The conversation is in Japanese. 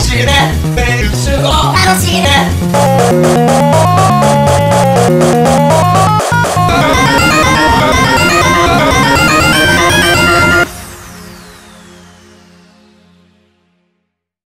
しいね。楽しいね。